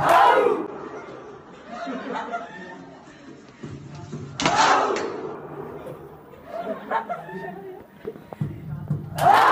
Không! Không! Không!